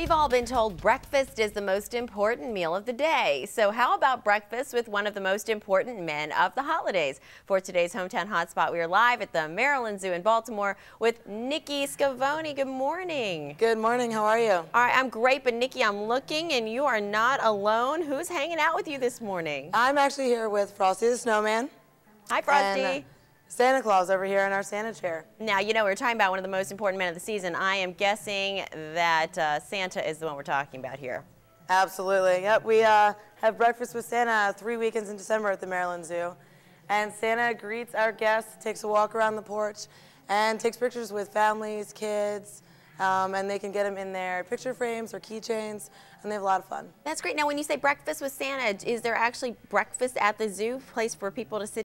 We've all been told breakfast is the most important meal of the day. So how about breakfast with one of the most important men of the holidays? For today's Hometown Hotspot, we are live at the Maryland Zoo in Baltimore with Nikki Schiavone. Good morning. Good morning. How are you? All right, I'm great, but Nikki, I'm looking and you are not alone. Who's hanging out with you this morning? I'm actually here with Frosty the Snowman. Hi, Frosty. And, uh, Santa Claus over here in our Santa chair. Now, you know, we are talking about one of the most important men of the season. I am guessing that uh, Santa is the one we're talking about here. Absolutely. Yep. We uh, have breakfast with Santa three weekends in December at the Maryland Zoo. And Santa greets our guests, takes a walk around the porch, and takes pictures with families, kids, um, and they can get them in their picture frames or keychains, and they have a lot of fun. That's great. Now, when you say breakfast with Santa, is there actually breakfast at the zoo, place for people to sit